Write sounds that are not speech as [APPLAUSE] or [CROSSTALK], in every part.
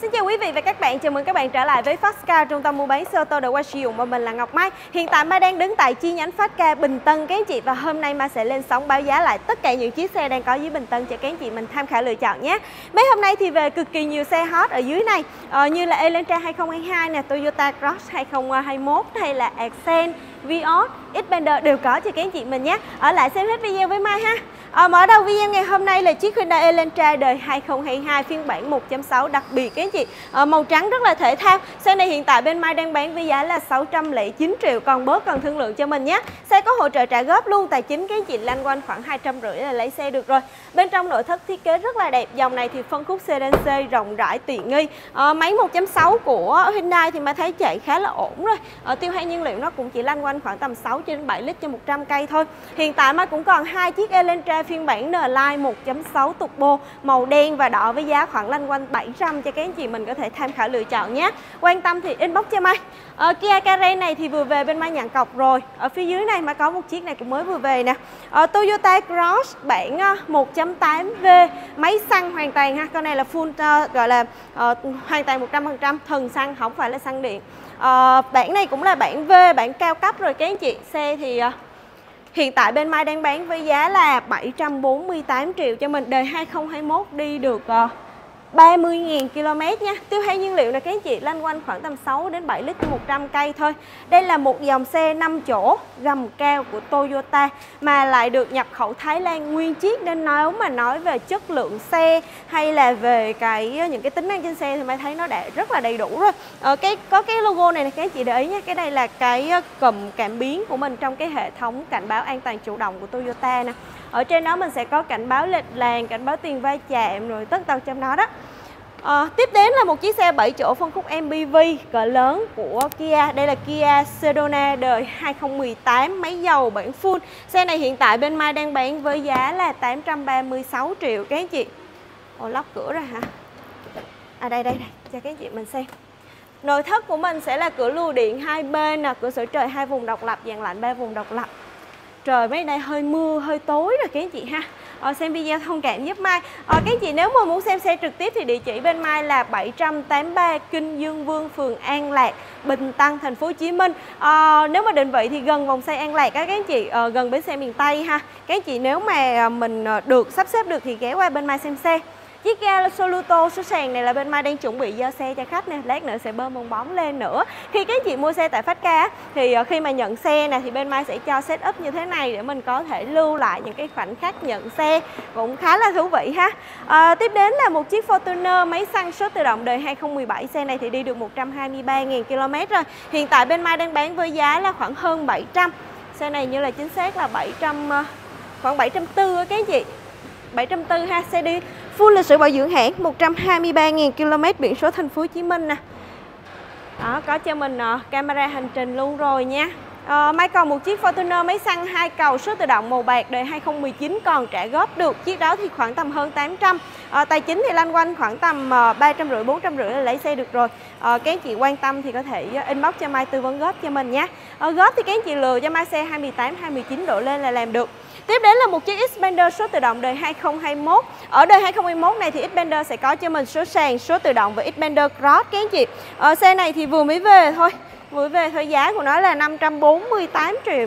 Xin chào quý vị và các bạn, chào mừng các bạn trở lại với Fastcar, trung tâm mua bán xe ô tô đầu qua sử dụng và mình là Ngọc Mai. Hiện tại Mai đang đứng tại chi nhánh Fastcar Bình Tân các anh chị và hôm nay Mai sẽ lên sóng báo giá lại tất cả những chiếc xe đang có dưới Bình Tân cho các anh chị mình tham khảo lựa chọn nhé. Mấy hôm nay thì về cực kỳ nhiều xe hot ở dưới này, ờ, như là Elantra 2022 nè, Toyota Cross 2021 hay là Accent, Vios, Xpander đều có cho các anh chị mình nhé. Ở lại xem hết video với Mai ha. À, mở đầu video ngày hôm nay là chiếc Hyundai Elantra đời 2022 phiên bản 1.6 đặc biệt các anh chị. À, Màu trắng rất là thể thao. Xe này hiện tại bên Mai đang bán với giá là 609 triệu Còn bớt cần thương lượng cho mình nhé. Xe có hỗ trợ trả góp luôn Tài chính các anh chị lanh quanh khoảng 250 là lấy xe được rồi. Bên trong nội thất thiết kế rất là đẹp Dòng này thì phân khúc sedan C rộng rãi tiện nghi. À, Máy 1.6 của Hyundai thì Mai thấy chạy khá là ổn rồi. À, Tiêu hao nhiên liệu nó cũng chỉ lanh quanh quanh khoảng tầm 6 trên 7 lít cho 100 cây thôi Hiện tại Mai cũng còn hai chiếc Elantra phiên bản N-Line 1.6 turbo màu đen và đỏ với giá khoảng lanh quanh 700 cho các anh chị mình có thể tham khảo lựa chọn nhé. Quan tâm thì inbox cho Mai. Ở Kia Carene này thì vừa về bên Mai nhận cọc rồi. Ở phía dưới này Mai có một chiếc này cũng mới vừa về nè. Ở Toyota Cross bản ờ, 1.8V máy xăng hoàn toàn ha. Con này là full uh, gọi là uh, hoàn toàn 100% thần xăng không phải là xăng điện. Uh, bản này cũng là bản V, bản cao cấp rồi các anh chị. Xe thì uh, Hiện tại bên Mai đang bán với giá là 748 triệu cho mình đời 2021 đi được uh, 30.000 km nha. Tiêu hao nhiên liệu là các anh chị lanh quanh khoảng tầm 6 đến 7 lít 100 cây thôi. Đây là một dòng xe 5 chỗ gầm cao của Toyota Mà lại được nhập khẩu Thái Lan nguyên chiếc. Nên nếu mà nói về chất lượng xe Hay là về cái những cái tính năng trên xe Thì Mai thấy nó đã rất là đầy đủ rồi. Ờ, cái Có cái logo này, này các anh chị để ý nha. Cái này là cái ờ, cụm cảm biến của mình Trong cái hệ thống cảnh báo an toàn chủ động của Toyota nè. Ở trên đó mình sẽ có cảnh báo lệch làn, cảnh báo tiền va chạm rồi tất tật trong đó đó. À, tiếp đến là một chiếc xe 7 chỗ phân khúc MPV cỡ lớn của Kia. Đây là Kia Sedona đời 2018 máy dầu bản full. Xe này hiện tại bên Mai đang bán với giá là 836 triệu các anh chị. Ồ lóc cửa ra hả? À đây đây đây, cho các anh chị mình xem. Nội thất của mình sẽ là cửa lùi điện hai bên nè, cửa sổ trời hai vùng độc lập, dàn lạnh ba vùng độc lập. Trời mấy nay hơi mưa, hơi tối rồi các anh chị ha uh, xem video thông cảm giúp Mai. Uh, Các chị nếu mà muốn xem xe trực tiếp thì địa chỉ bên Mai là 783 Kinh Dương Vương, phường An Lạc, Bình Tân, thành phố Hồ Chí Minh. Uh, Nếu mà định vị thì gần vòng xoay An Lạc các anh chị, uh, gần bến xe miền Tây ha. Các chị nếu mà mình được sắp xếp được thì ghé qua bên Mai xem xe. Chiếc ga Soluto số sàn này là bên Mai đang chuẩn bị giao xe cho khách nè Lát nữa sẽ bơm bong bóng lên nữa. Khi các chị mua xe tại Phát Ca Thì ờ, khi mà nhận xe nè Thì bên Mai sẽ cho set up như thế này Để mình có thể lưu lại những cái khoảnh khắc nhận xe Cũng khá là thú vị ha. À, Tiếp đến là một chiếc Fortuner máy xăng số tự động đời 2017 Xe này thì đi được 123.000 km rồi. Hiện tại bên Mai đang bán với giá là khoảng hơn 700 Xe này như là chính xác là 700 ờ, khoảng 740 các chị. 740 ha xe đi full lịch sử bảo dưỡng hãng 123.000 km biển số thành phố Hồ Chí Minh nè. Đó có cho mình uh, camera hành trình luôn rồi nha. Ờ, à, máy còn một chiếc Fortuner máy xăng hai cầu số tự động màu bạc đời 2019 còn trả góp được. Chiếc đó thì khoảng tầm hơn 800 à, ờ, tài chính thì lanh quanh khoảng tầm uh, 350 450 là lấy xe được rồi. À, các anh chị quan tâm thì có thể inbox cho Mai tư vấn góp cho mình nhé à, góp thì các anh chị lừa cho Mai xe 28 29 độ lên là làm được. Tiếp đến là một chiếc Xpander số tự động đời 2021 Ở đời 2021 này thì Xpander sẽ có cho mình số sàn, số tự động và Xpander Cross các anh chị. Ở xe này thì vừa mới về thôi Vừa về thôi giá của nó là 548 triệu.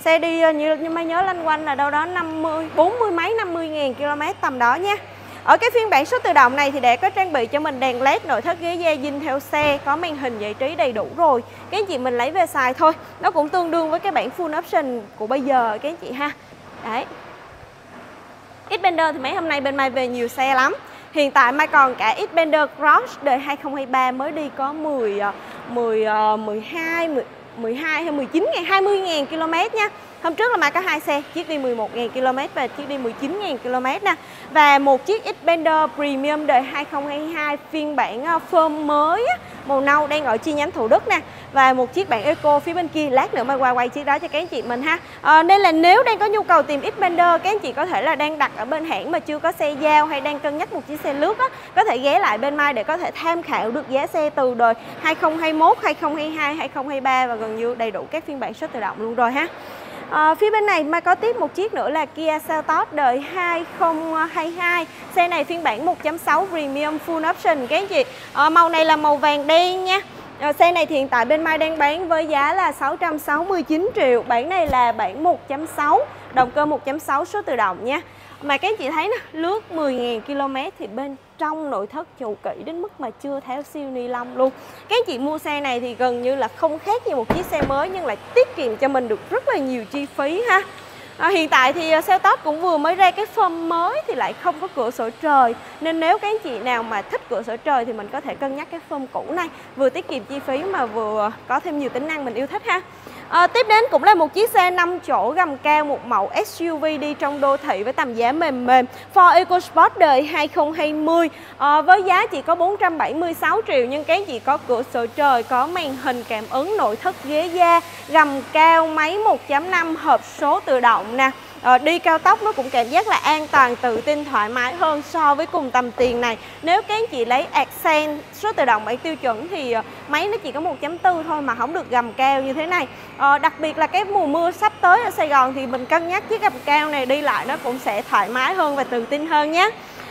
Xe đi ờ, như như mai nhớ lanh quanh là đâu đó 50, 40 mấy 50 ngàn km tầm đó nha. Ở cái phiên bản số tự động này thì để có trang bị cho mình đèn led nội thất ghế da zin theo xe có màn hình giải trí đầy đủ rồi. Cái anh chị mình lấy về xài thôi nó cũng tương đương với cái bản full option của bây giờ cái anh chị ha đấy. Xpander thì mấy hôm nay bên Mai về nhiều xe lắm. Hiện tại Mai còn cả Xpander Cross đời 2023 mới đi có 10, 10 12, 10, 12 hay 19 ngày 20 ngàn km nha. Hôm trước là Mai có hai xe, chiếc đi 11.000 km và chiếc đi 19.000 km nè. Và một chiếc Xpander Premium đời 2022 phiên bản ờ, phơm mới màu nâu đang ở chi nhánh Thủ Đức nè. Và một chiếc bản Eco phía bên kia, lát nữa Mai qua quay chiếc đó cho các anh chị mình ha. À, nên là nếu đang có nhu cầu tìm Xpander, các anh chị có thể là đang đặt ở bên hãng mà chưa có xe giao hay đang cân nhắc một chiếc xe lướt á, có thể ghé lại bên Mai để có thể tham khảo được giá xe từ đời 2021, 2022, 2023 và gần như đầy đủ các phiên bản số tự động luôn rồi ha à, phía bên này mà có tiếp một chiếc nữa là Kia Seltos đời 2022 xe này phiên bản 1.6 Premium Full Option các anh chị. À, màu này là màu vàng đen nha. À, xe này hiện tại bên Mai đang bán với giá là 669 triệu. Bản này là bản 1.6 Động cơ 1.6 số tự động nha. Mà các anh chị thấy nè Lướt 10.000 km thì bên trong nội thất chù kỹ đến mức mà chưa tháo siêu ni lông luôn. Các chị mua xe này thì gần như là không khác như một chiếc xe mới Nhưng lại tiết kiệm cho mình được rất là nhiều chi phí ha. À, hiện tại thì à, xe top cũng vừa mới ra cái form mới thì lại không có cửa sổ trời. Nên nếu các anh chị nào mà thích cửa sổ trời thì mình có thể cân nhắc cái form cũ này Vừa tiết kiệm chi phí mà vừa có thêm nhiều tính năng mình yêu thích ha. À, tiếp đến cũng là một chiếc xe 5 chỗ gầm cao một mẫu SUV đi trong đô thị với tầm giá mềm mềm. Ford EcoSport đời 2020 à, ờ, với giá chỉ có 476 triệu nhưng cái chỉ có cửa sổ trời, có màn hình cảm ứng nội thất ghế da, gầm cao, máy 1.5 hộp số tự động nè à, đi cao tốc nó cũng cảm giác là an toàn tự tin thoải mái hơn so với cùng tầm tiền này. Nếu các anh chị lấy Accent số tự động bản tiêu chuẩn thì uh, máy nó chỉ có 1.4 thôi mà không được gầm cao như thế này. À, đặc biệt là cái mùa mưa sắp tới ở Sài Gòn thì mình cân nhắc chiếc gầm cao này đi lại nó cũng sẽ thoải mái hơn và tự tin hơn nhé.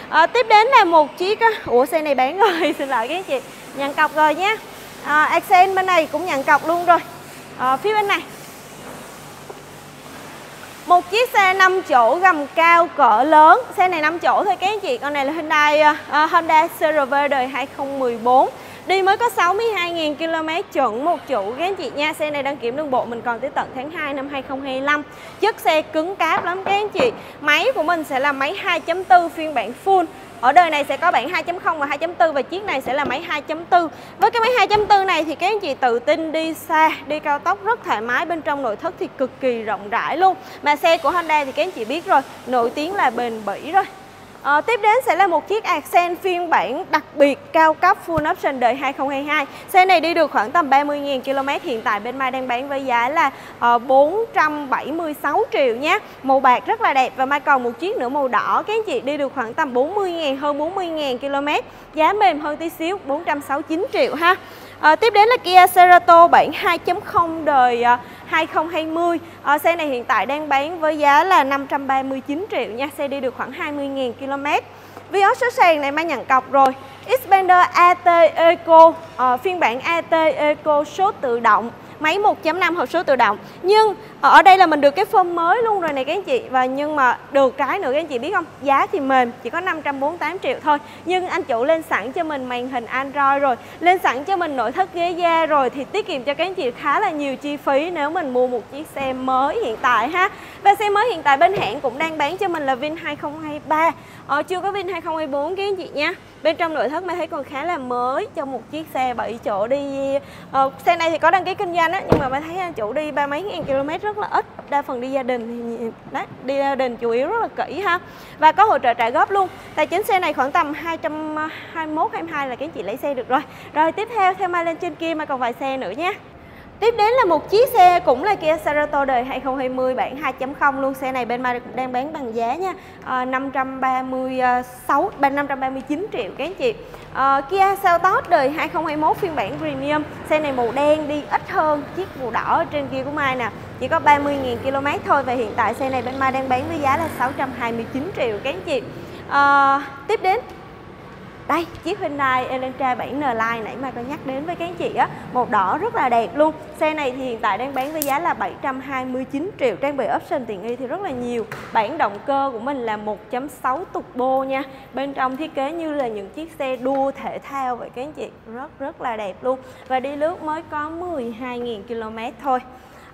À, tiếp đến là một chiếc ủa xe này bán rồi [LAUGHS] xin lỗi các anh chị nhận cọc rồi nhé. À, Accent bên này cũng nhận cọc luôn rồi. À, phía bên này một chiếc xe 5 chỗ gầm cao cỡ lớn. Xe này 5 chỗ thôi các anh chị. Con này là Hyundai uh, Honda CRV đời 2014 Đi mới có 62.000 km chuẩn một chủ. Các anh chị nha Xe này đăng kiểm đường bộ mình còn tới tận tháng 2 năm 2025 Chất xe cứng cáp lắm các anh chị. Máy của mình sẽ là máy 2.4 phiên bản full. Ở đời này sẽ có bản 2.0 và 2.4 và chiếc này sẽ là máy 2.4 Với cái máy 2.4 này thì các anh chị tự tin đi xa, đi cao tốc rất thoải mái. Bên trong nội thất thì cực kỳ rộng rãi luôn. Mà xe của Honda thì các anh chị biết rồi, nổi tiếng là bền bỉ rồi. À, tiếp đến sẽ là một chiếc Accent phiên bản đặc biệt cao cấp Full Option đời 2022 Xe này đi được khoảng tầm 30.000 km Hiện tại bên Mai đang bán với giá là ờ, uh, 476 triệu nhé. Màu bạc rất là đẹp Và Mai còn một chiếc nữa màu đỏ Các anh chị đi được khoảng tầm 40.000 hơn 40.000 km. Giá mềm hơn tí xíu 469 triệu ha. À, tiếp đến là Kia Cerato bản 2.0 đời uh, 2020 à, ờ, Xe này hiện tại đang bán với giá là 539 triệu nha. Xe đi được khoảng 20.000 km. Vios số sàn này mang nhận cọc rồi. Xpander AT Eco. À, Phiên bản AT Eco số tự động máy 1.5 hộp số tự động. Nhưng ờ, ở đây là mình được cái phơm mới luôn rồi này các anh chị. Và nhưng mà được cái nữa các anh chị biết không? Giá thì mềm chỉ có 548 triệu thôi. Nhưng anh chủ lên sẵn cho mình màn hình Android rồi lên sẵn cho mình nội thất ghế da rồi thì tiết kiệm cho các anh chị khá là nhiều chi phí nếu mình mua một chiếc xe mới hiện tại ha. Và xe mới hiện tại bên hãng cũng đang bán cho mình là Vin 2023 ờ, chưa có Vin 2024 các anh chị nha. Bên trong nội thất mình thấy còn khá là mới cho một chiếc xe 7 chỗ đi. Ờ, xe này thì có đăng ký kinh doanh á nhưng mà mới thấy anh chủ đi ba mấy ngàn km rất là ít, đa phần đi gia đình thì đó, đi gia đình chủ yếu rất là kỹ ha. Và có hỗ trợ trả góp luôn. Tài chính xe này khoảng tầm 221 22 là các anh chị lấy xe được rồi. Rồi tiếp theo theo mai lên trên kia mà còn vài xe nữa nhé Tiếp đến là một chiếc xe cũng là Kia Cerato đời 2020 bản 2.0 luôn. Xe này bên Mai đang bán bằng giá nha. À, 536 539 triệu các anh chị. À, Kia Seltos đời 2021 phiên bản Premium. Xe này màu đen đi ít hơn chiếc màu đỏ ở trên kia của Mai nè. Chỉ có 30.000 km thôi và hiện tại xe này bên Mai đang bán với giá là 629 triệu các anh chị. À, tiếp đến đây, chiếc Hyundai Elantra 7N Line nãy mà có nhắc đến với các anh chị á, màu đỏ rất là đẹp luôn. Xe này thì hiện tại đang bán với giá là 729 triệu, trang bị option tiện nghi thì rất là nhiều. Bản động cơ của mình là 1.6 turbo nha. Bên trong thiết kế như là những chiếc xe đua thể thao vậy các anh chị, rất rất là đẹp luôn. Và đi lướt mới có 12.000 km thôi.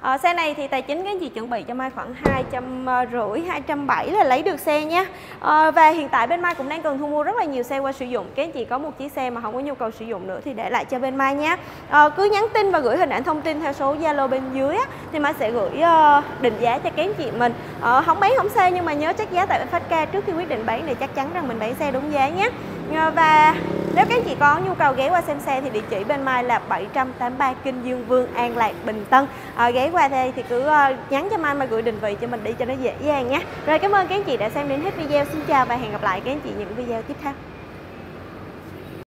À, xe này thì tài chính cái gì chị chuẩn bị cho Mai khoảng hai trăm ờ, rưỡi, hai trăm bảy là lấy được xe nhé. À, ờ, và hiện tại bên Mai cũng đang cần thu mua rất là nhiều xe qua sử dụng. Các anh chị có một chiếc xe mà không có nhu cầu sử dụng nữa thì để lại cho bên Mai nhé. À, cứ nhắn tin và gửi hình ảnh thông tin theo số Zalo bên dưới á, thì Mai sẽ gửi uh, định giá cho các anh chị mình. À, không bán không xe nhưng mà nhớ chắc giá tại Phát Ca trước khi quyết định bán để chắc chắn rằng mình bán xe đúng giá nhé. À, và nếu các anh chị có nhu cầu ghé qua xem xe thì địa chỉ bên Mai là 783 Kinh Dương Vương An Lạc Bình Tân. À, ghé qua đây thì cứ ờ, nhắn cho Mai mà gửi định vị cho mình đi cho nó dễ dàng nhé. Rồi cảm ơn các anh chị đã xem đến hết video. Xin chào và hẹn gặp lại các anh chị những video tiếp theo.